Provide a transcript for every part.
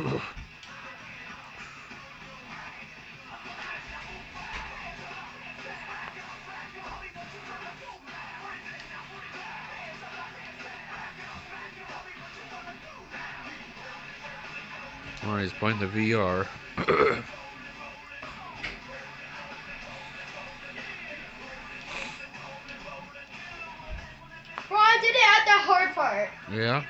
Oh, he's playing the VR. Bro, I did it at the hard part. yeah.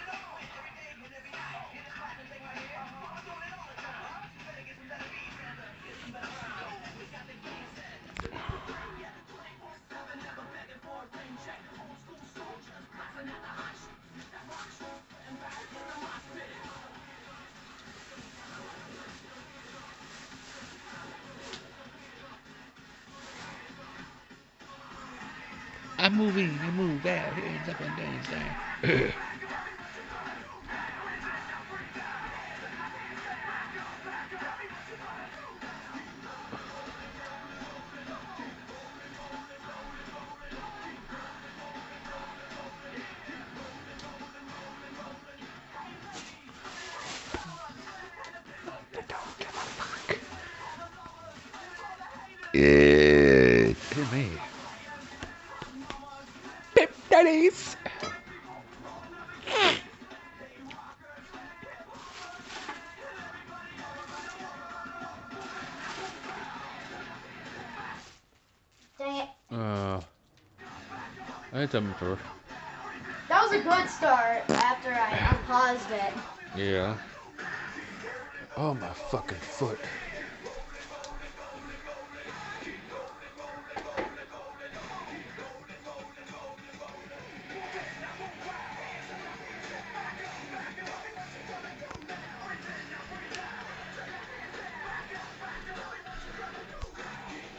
I'm moving, I move out, hands up and down. Yeah. Dear me. Pip daddies. Dang it. Uh, that's a for That was a good start after I unpaused it. yeah. Oh my fucking foot.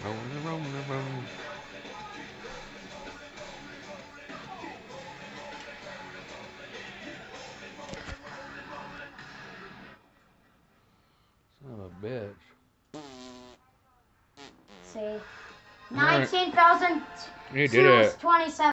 Rolling, rolling, rolling. Son of a bitch. See. Alright. 19,000. You did it. 27.